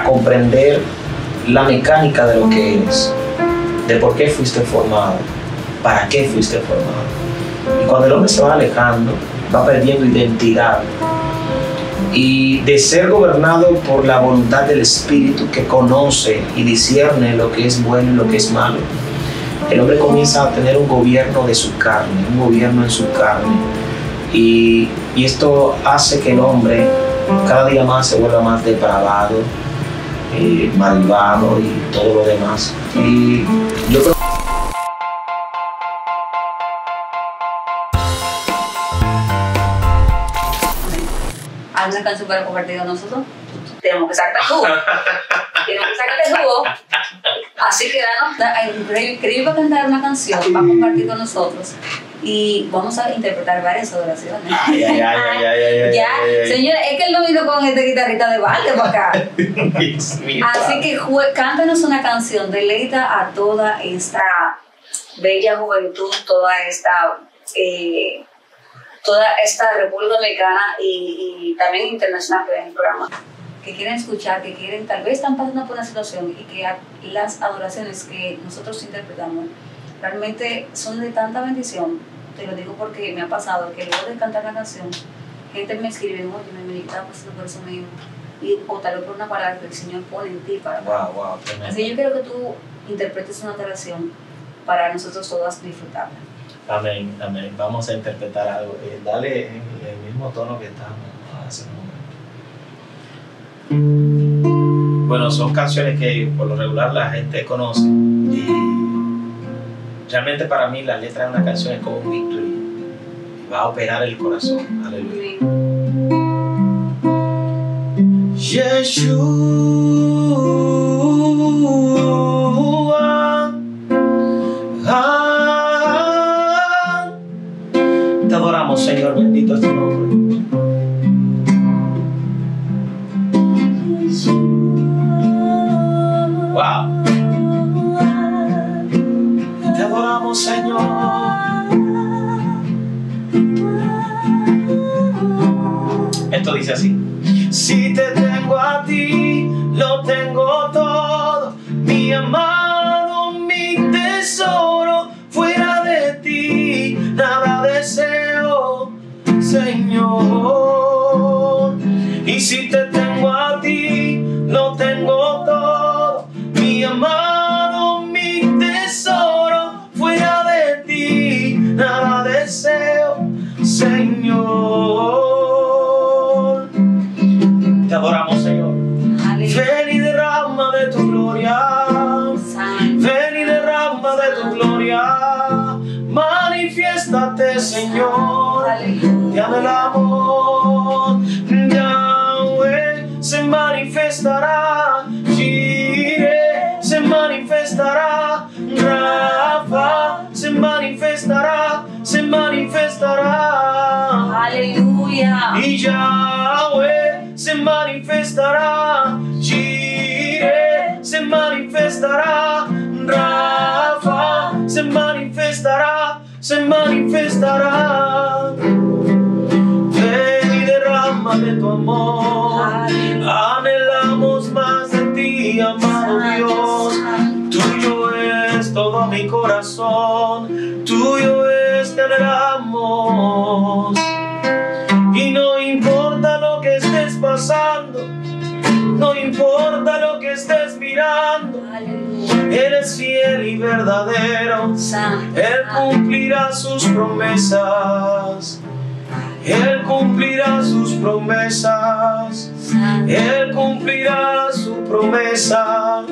a comprender la mecánica de lo que eres, de por qué fuiste formado, para qué fuiste formado. Y cuando el hombre se va alejando, va perdiendo identidad. Y de ser gobernado por la voluntad del Espíritu que conoce y discierne lo que es bueno y lo que es malo, el hombre comienza a tener un gobierno de su carne, un gobierno en su carne. Y, y esto hace que el hombre cada día más se vuelva más depravado, eh, malvado y todo lo demás. Y yo creo Hay una canción para compartir con nosotros. Tenemos que sacar jugo. Tenemos que sacar jugo. Así que danos, da- para cantar una canción para compartir con nosotros. Y vamos a interpretar varias adoraciones. Ay, ay, ay, ay, ay, ay, ay, ya, señores, es que él no vino con este guitarrita de balde para acá. Así que cántanos una canción, deleita a toda esta bella juventud, toda esta, eh, toda esta República Dominicana y, y también internacional que ven el programa, que quieren escuchar, que quieren, tal vez están pasando por una situación y que las adoraciones que nosotros interpretamos realmente son de tanta bendición. Te lo digo porque me ha pasado que luego de cantar la canción, gente me escribe, oye, me estaba pasando por eso mismo. Y, o tal vez por una palabra que el Señor pone en ti para Wow, wow. Así que yo quiero que tú interpretes una adoración para nosotros todas disfrutarla. Amén, amén. Vamos a interpretar algo. Eh, dale en el mismo tono que estamos hace un momento. Bueno, son canciones que por lo regular la gente conoce. Y realmente para mí la letra de una canción es como un victory. Va a operar el corazón. Aleluya. Yeshua. Jireh se manifestará. Rafa se manifestará. Se manifestará. Aleluya. Y Yahweh se manifestará, Jireh se manifestará, Rafa se manifestará, se manifestará. Ven y derrama de tu amor, corazón, tuyo es te anhelamos. Y no importa lo que estés pasando, no importa lo que estés mirando, eres fiel y verdadero. Él cumplirá sus promesas. Él cumplirá sus promesas. Él cumplirá su promesa.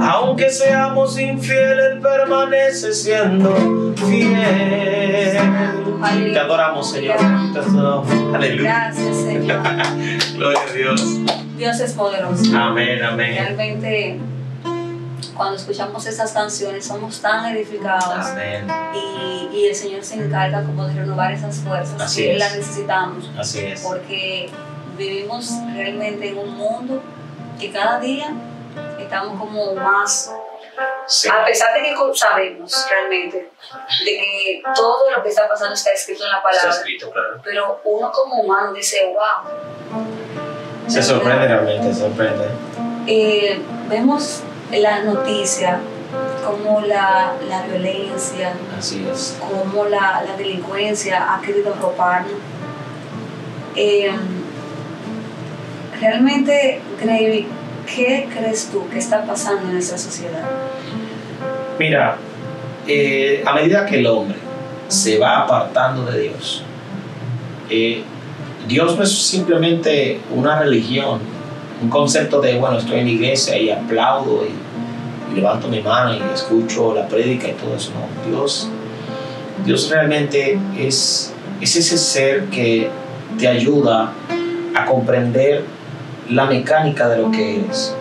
Aunque seamos infieles, Él permanece siendo fiel. Te adoramos, Señor. Te adoramos. Aleluya. Gracias, Señor. Gloria a Dios. Dios es poderoso. Amén, amén. Realmente, cuando escuchamos esas canciones, somos tan edificados. Amén. Y, y el Señor se encarga como de renovar esas fuerzas Así que es. las necesitamos. Así es. porque vivimos realmente en un mundo que cada día estamos como más, Sí. a pesar de que sabemos realmente de que todo lo que está pasando está escrito en la Está palabra, escrito, claro. pero uno como humano dice, wow. Se sorprende realmente, se sorprende. eh, vemos la noticia como la, la violencia, Así es. como la, la delincuencia ha querido robarnos. Eh, realmente, Gravy, ¿qué crees tú que está pasando en nuestra sociedad? Mira, eh, a medida que el hombre se va apartando de Dios, eh, Dios no es simplemente una religión, un concepto de, bueno, estoy en la iglesia y aplaudo y, levanto mi mano y escucho la prédica y todo eso. No, Dios, Dios realmente es ese ser que te ayuda a comprender la mecánica de lo que eres,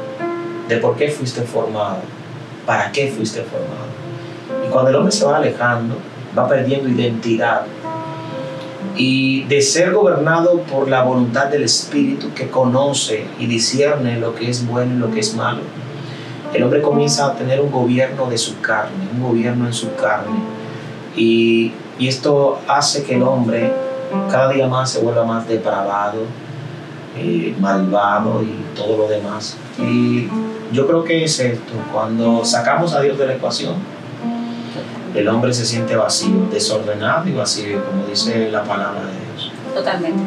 de por qué fuiste formado, para qué fuiste formado. Y cuando el hombre se va alejando, va perdiendo identidad. Y de ser gobernado por la voluntad del Espíritu que conoce y discierne lo que es bueno y lo que es malo, el hombre comienza a tener un gobierno de su carne, un gobierno en su carne. Y, y esto hace que el hombre cada día más se vuelva más depravado, eh, malvado y todo lo demás. Y yo creo que es esto, cuando sacamos a Dios de la ecuación, el hombre se siente vacío, desordenado y vacío, como dice la palabra de Dios. Totalmente.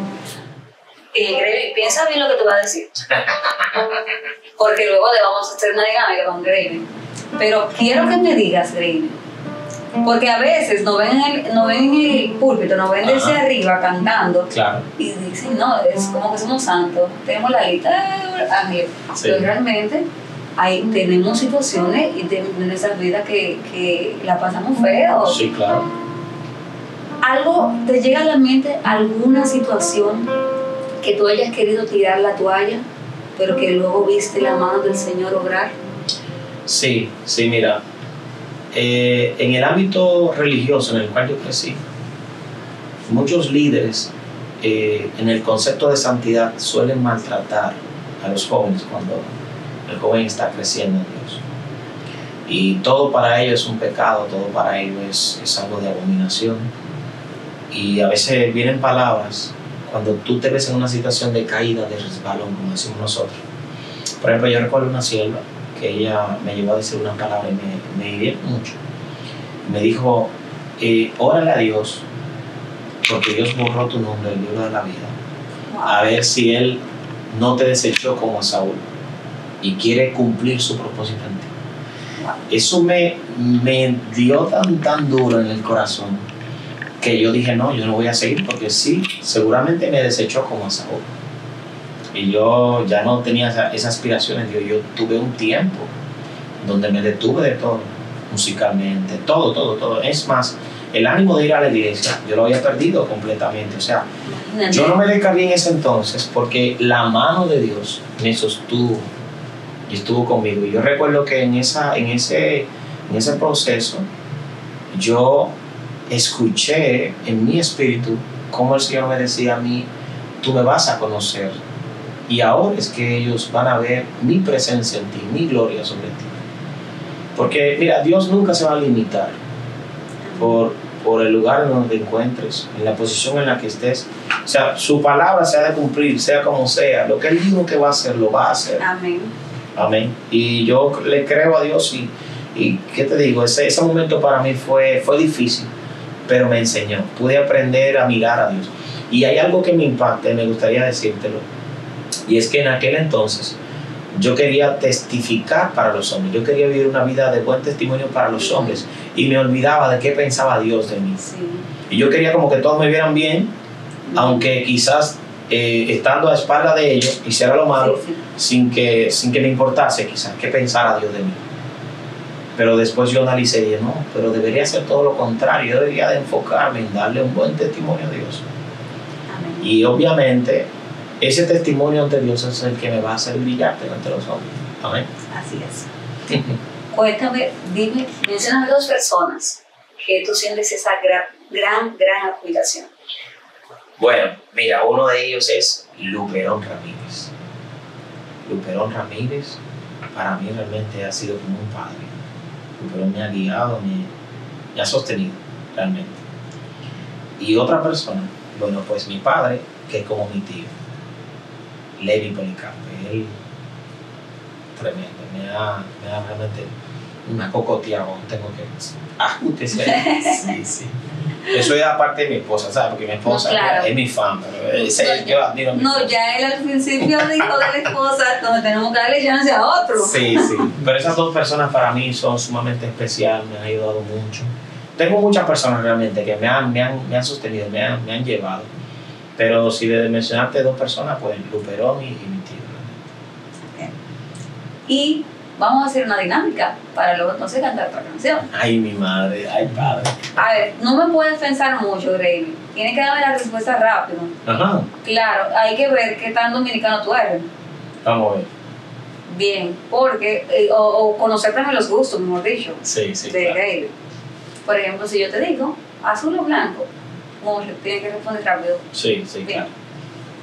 Gravy, piensa bien lo que tú vas a decir. Porque luego le vamos a hacer una dinámica con Gravy. Pero quiero que me digas, Gravy. Porque a veces nos ven en el, nos ven en el púlpito, nos ven desde Ajá. arriba cantando Claro. y dicen, no, es como que somos santos, tenemos la lista de ángeles. Sí. Pero realmente hay, tenemos situaciones y de, de nuestras vidas que, que la pasamos feo. Sí, claro. ¿Algo te llega a la mente alguna situación que tú hayas querido tirar la toalla, pero que luego viste la mano del Señor obrar? Sí, sí, mira. Eh, en el ámbito religioso en el cual yo crecí, muchos líderes eh, en el concepto de santidad suelen maltratar a los jóvenes cuando el joven está creciendo en Dios. Y todo para ellos es un pecado, todo para ellos es, es algo de abominación. Y a veces vienen palabras cuando tú te ves en una situación de caída, de resbalón, como decimos nosotros. Por ejemplo, yo recuerdo una sierva que ella me llevó a decir una palabra y me, me hirió mucho. Me dijo, eh, órale a Dios, porque Dios borró tu nombre del libro de la vida, a ver si Él no te desechó como a Saúl y quiere cumplir su propósito en ti. Eso me, me dio tan, tan duro en el corazón que yo dije, no, yo no voy a seguir porque sí, seguramente me desechó como a Saúl. Y yo ya no tenía esa- esas aspiraciones. Yo, yo tuve un tiempo donde me detuve de todo, musicalmente, todo, todo, todo. Es más, el ánimo de ir a la iglesia, yo lo había perdido completamente. O sea, yo no me descargué en ese entonces porque la mano de Dios me sostuvo y estuvo conmigo. Y yo recuerdo que en, esa, en, ese, en ese proceso yo escuché en mi espíritu cómo el Señor me decía a mí, tú me vas a conocer. Y ahora es que ellos van a ver mi presencia en ti, mi gloria sobre ti. Porque mira, Dios nunca se va a limitar por, por el lugar en donde te encuentres, en la posición en la que estés. O sea, su palabra se ha de cumplir, sea como sea. Lo que Él dijo que va a hacer, lo va a hacer. Amén. Amén. Y yo le creo a Dios y, y ¿qué te digo? Ese, ese momento para mí fue, fue difícil, pero me enseñó. Pude aprender a mirar a Dios. Y hay algo que me impacta y me gustaría decírtelo. Y es que en aquel entonces yo quería testificar para los hombres. Yo quería vivir una vida de buen testimonio para los hombres. Y me olvidaba de qué pensaba Dios de mí. Sí. Y yo quería como que todos me vieran bien, aunque quizás eh, estando a espalda de ellos hiciera lo malo sí. sin que, sin que me importase quizás qué pensara Dios de mí. Pero después yo analicé y dije, no, pero debería ser todo lo contrario. Yo debería de enfocarme en darle un buen testimonio a Dios. Amén. Y obviamente ese testimonio ante Dios es el que me va a hacer brillar ante los hombres. Amén. Así es. Cuéntame, dime, mencioname dos personas que tú sientes esa gran, gran, gran admiración. Bueno, mira, uno de ellos es Luperón Ramírez. Luperón Ramírez para mí realmente ha sido como un padre. Luperón me ha guiado, me, me ha sostenido realmente. Y otra persona, bueno, pues mi padre, que es como mi tío, Levi Policarpe. Él tremendo. Me ha, me ha realmente me ha cocoteado, tengo que ajustese. Sí, sí. Eso es aparte de mi esposa, ¿sabes? Porque mi esposa No, claro. es mi fan, pero ese- yo admiro a mi No, esposa. ya él al principio dijo de la esposa, donde tenemos que darle chance a otro. Sí, sí. Pero esas dos personas para mí son sumamente especiales, me han ayudado mucho. Tengo muchas personas realmente que me han, me han, me han sostenido, me han, me han llevado. Pero si de mencionarte dos personas, pues Luperón y, y mi tío. realmente. Y vamos a hacer una dinámica para luego entonces cantar otra canción. Ay, mi madre, ay, padre. A ver, no me puedes pensar mucho, Gravy. Tienes que darme la respuesta rápido. Ajá, Claro, hay que ver qué tan dominicano tú eres. vamos a ver. Bien, porque, eh, o, o conocer también los gustos, mejor dicho, Sí, sí. de claro. Por ejemplo, si yo te digo azul o blanco, como tienes que responder rápido. Sí, sí, Bien. claro.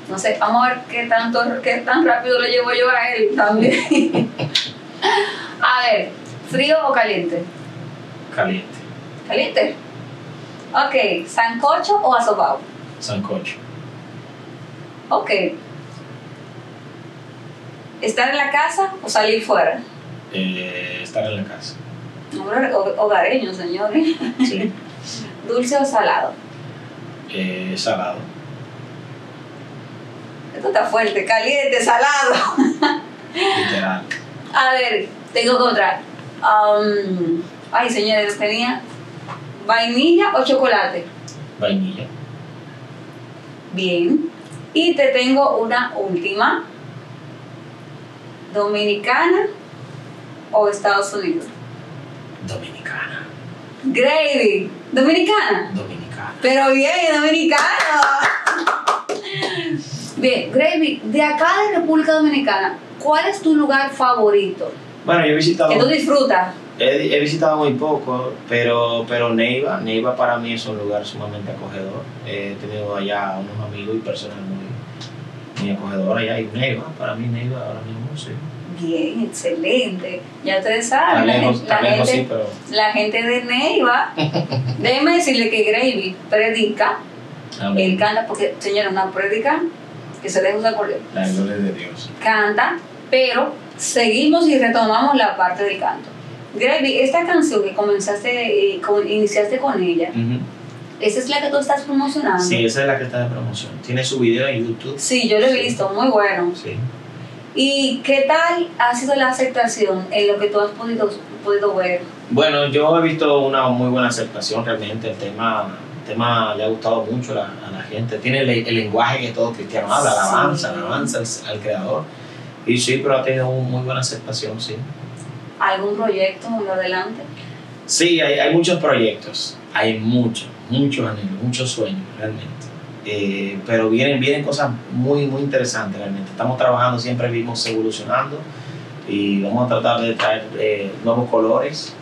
No sé, vamos a ver qué, tanto, qué tan rápido le llevo yo a él también. a ver, ¿frío o caliente? Caliente. Caliente. Ok, ¿sancocho o asobao? Sancocho. Ok. ¿Estar en la casa o salir fuera? Eh, estar en la casa. Hombre, hogareño, señores. Sí. ¿Dulce o salado? Eh, salado. Esto está fuerte. Caliente, salado. Literal. A ver, tengo otra. Am, ay, señores, tenía vainilla o chocolate. Vainilla. Bien. Y te tengo una última. ¿Dominicana o Estados Unidos? Dominicana. Gravy. ¿Dominicana? Dominicana. Pero bien, dominicano. Bien, Gravy, de acá de República Dominicana, ¿cuál es tu lugar favorito? Bueno, yo he visitado. Que tú disfrutas. He, he visitado muy poco, pero, pero Neiva, Neiva para mí es un lugar sumamente acogedor. He tenido allá unos amigos y personas muy, muy acogedoras allá. Y Neiva, para mí Neiva ahora mismo sí. Bien, excelente. Ya ustedes saben, la, lejos, la gente, sí, pero la gente de Neiva, déjeme decirle que Gravy predica, él amén. canta, porque señora, una predica que se deja usar por él, La gloria de Dios. canta, pero seguimos y retomamos la parte del canto. Gravy, esta canción que comenzaste, eh, con- iniciaste con ella. ¿esa es la que tú estás promocionando? Sí, esa es la que está de promoción. Tiene su video en YouTube. Sí, yo lo he visto, muy bueno. Sí. ¿Y qué tal ha sido la aceptación en lo que tú has podido, podido ver? Bueno, yo he visto una muy buena aceptación realmente. El tema, el tema le ha gustado mucho a la, a la gente. Tiene el, el lenguaje que todo cristiano habla, Sí. alabanza, alabanza al, al creador. Y sí, pero ha tenido una muy buena aceptación, sí. ¿Algún proyecto en adelante? Sí, hay, hay muchos proyectos. Hay muchos, muchos anhelos, muchos sueños realmente. Eh, pero vienen, vienen cosas muy, muy interesantes realmente. Estamos trabajando, siempre vivimos evolucionando y vamos a tratar de traer eh, nuevos colores,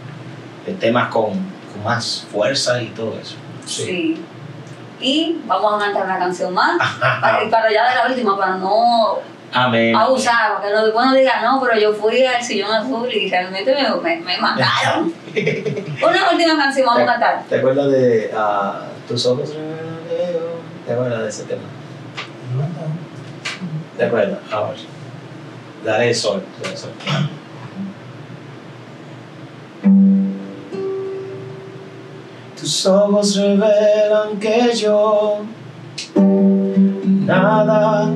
eh, temas con, con más fuerza y todo eso. Sí. Y vamos a cantar una canción más. Para, para ya de la última, para no Amén. abusar, para que no, después no diga, no, pero yo fui al sillón azul y realmente me, me, me mataron. Una última canción vamos a cantar. ¿Te acuerdas de ah, tus ojos? ¿Te acuerdas de ese tema? ¿Te acuerdas? Ahora. El sol. el sol. Tus ojos revelan que yo nada,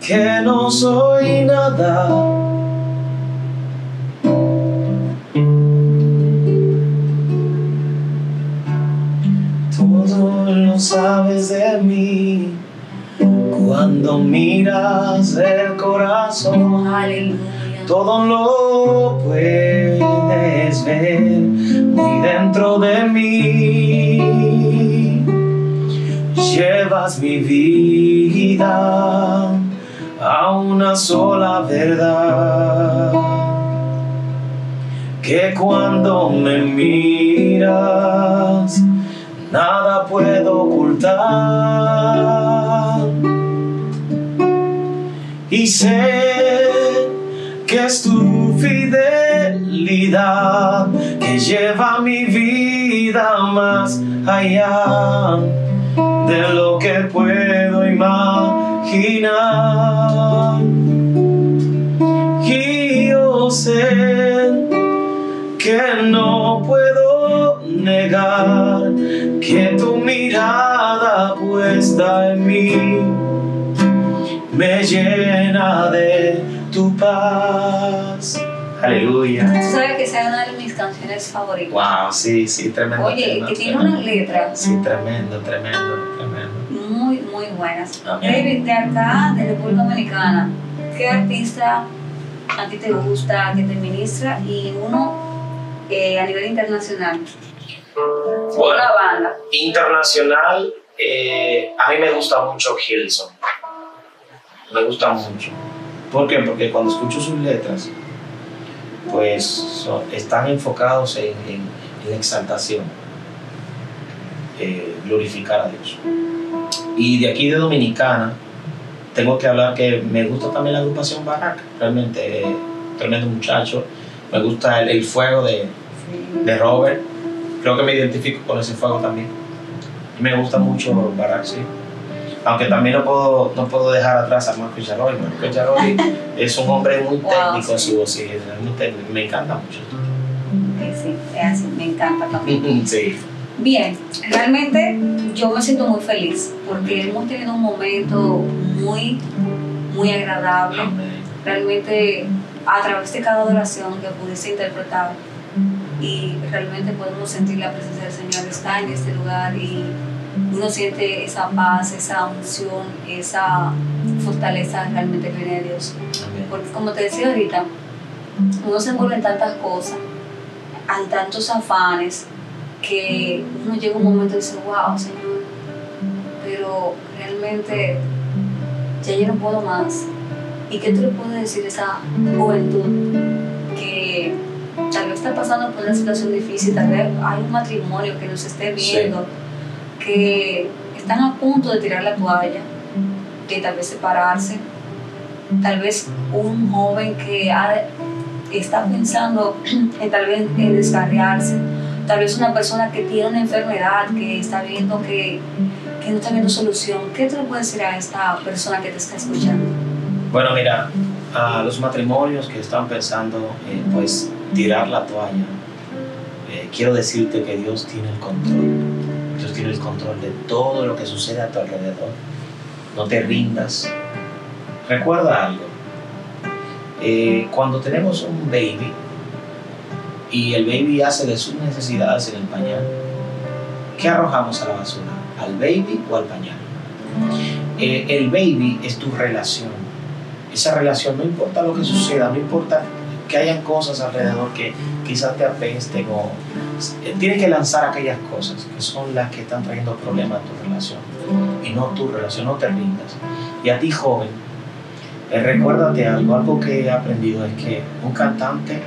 que no soy nada. Sabes de mí cuando miras el corazón. Aleluya. Todo lo puedes ver muy dentro de mí. Llevas mi vida a una sola verdad. Que cuando me miras, nada puedo ocultar. Y sé que es tu fidelidad que lleva mi vida más allá de lo que puedo imaginar. Yo sé que no puedo negar puesta en mí me llena de tu paz. Aleluya. Tú sabes que esa es una de mis canciones favoritas. Wow, sí, sí, tremendo. Oye, tema, que tiene tremendo. unas letras Sí, tremendo, tremendo, tremendo. muy, muy buenas. Amén. David, de acá, de República Dominicana, ¿qué artista a ti te gusta, que te ministra? Y uno eh, a nivel internacional. Bueno. Una banda. Internacional, eh, a mí me gusta mucho Hilson. Me gusta mucho. ¿Por qué? Porque cuando escucho sus letras, pues están enfocados en, en- en exaltación, eh, glorificar a Dios. Y de aquí de Dominicana, tengo que hablar que me gusta también la agrupación Barraca, realmente eh, tremendo muchacho. Me gusta el, el fuego de, de Robert. Creo que me identifico con ese fuego también. Me gusta mucho Barack, sí. Aunque también no puedo, no puedo dejar atrás a Marco Charoli. Marco Charoli es un hombre muy técnico en sí. su voz, sí, es muy técnico. Me encanta mucho. Sí, es así, me encanta también. Sí. Bien, realmente yo me siento muy feliz porque hemos tenido un momento muy, muy agradable. Realmente a través de cada adoración que pudiste interpretar y realmente podemos sentir la presencia del Señor está en este lugar y uno siente esa paz, esa unción, esa fortaleza realmente que viene de Dios. Amén. Porque como te decía ahorita, uno se envuelve en tantas cosas, hay tantos afanes, que uno llega un momento y dice, wow, Señor, pero realmente ya yo no puedo más. ¿Y qué tú le puedes decir a esa juventud que tal vez está pasando por una situación difícil, tal vez hay un matrimonio que nos esté Sí. Que están a punto de tirar la toalla, de tal vez separarse, tal vez un joven que está pensando en tal vez en descarriarse, tal vez una persona que tiene una enfermedad, que está viendo que, que no está viendo solución. ¿Qué tú le puedes decir a esta persona que te está escuchando? Bueno, mira, a los matrimonios que están pensando eh, pues tirar la toalla, eh, quiero decirte que Dios tiene el control. Dios tiene el control de todo lo que sucede a tu alrededor. No te rindas. Recuerda algo. Eh, cuando tenemos un baby y el baby hace de sus necesidades en el pañal, ¿qué arrojamos a la basura? ¿Al baby o al pañal? Eh, el baby es tu relación. Esa relación, no importa lo que suceda, no importa que hayan cosas alrededor que quizás te apesten o eh, tienes que lanzar aquellas cosas que son las que están trayendo problemas a tu relación y no tu relación, no te rindas. Y a ti joven, eh, recuérdate algo, algo que he aprendido es que un cantante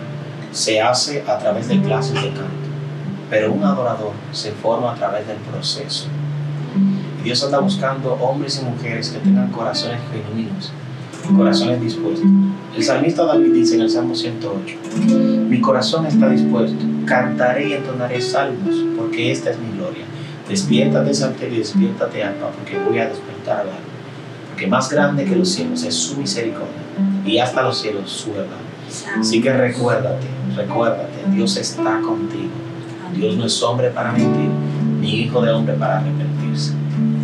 se hace a través de clases de canto, pero un adorador se forma a través del proceso. Y Dios anda buscando hombres y mujeres que tengan corazones genuinos, corazones dispuestos. El salmista David dice en el Salmo 108, mi corazón está dispuesto, cantaré y entonaré salmos, porque esta es mi gloria. Despiértate, Salterio, y despiértate, alma, porque voy a despertar al alma. Porque más grande que los cielos es su misericordia, y hasta los cielos su verdad. Así que recuérdate, recuérdate, Dios está contigo. Dios no es hombre para mentir, ni hijo de hombre para arrepentirse.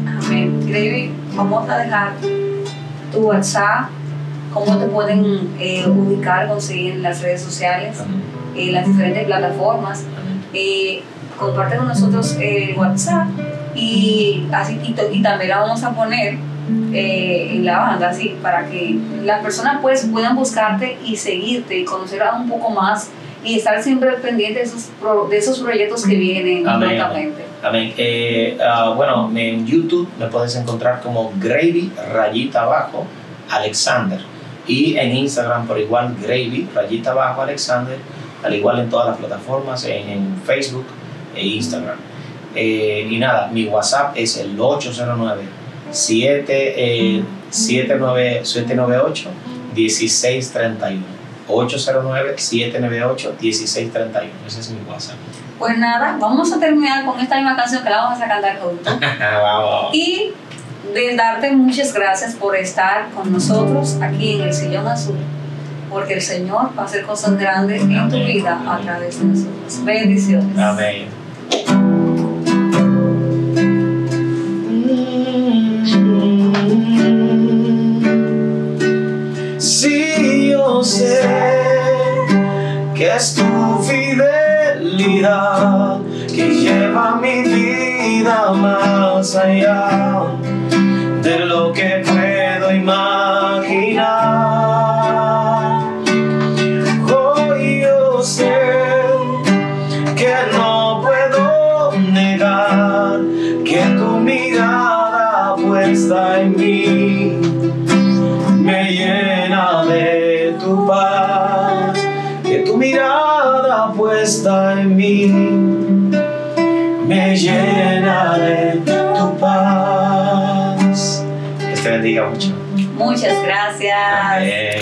Amén. David, vamos a dejar tu WhatsApp, cómo te pueden eh, ubicar, conseguir en las redes sociales, Amén. en las diferentes plataformas. Amén. Eh, comparte con nosotros el WhatsApp y, así, y, y también la vamos a poner eh, en la banda, así, para que las personas pues, puedan buscarte y seguirte y conocer un poco más y estar siempre pendiente de esos, pro- de esos proyectos que vienen Amén. prontamente. Amén. Eh, ah, bueno, en YouTube me puedes encontrar como Gravy rayita abajo Alexander y en Instagram por igual Gravy rayita abajo Alexander, al igual en todas las plataformas, en, Facebook e Instagram. Eh, y nada, mi WhatsApp es el 809 7, 79 798 1631. 809-798-1631. Ese es mi WhatsApp. Pues nada, vamos a terminar con esta misma canción que la vamos a cantar juntos. Y de darte muchas gracias por estar con nosotros aquí en el Sillón Azul. porque el Señor va a hacer cosas grandes en tu vida a través de nosotros. Bendiciones. Amén. Sí, yo sé que es tu que lleva mi vida más allá de lo que Muchas gracias.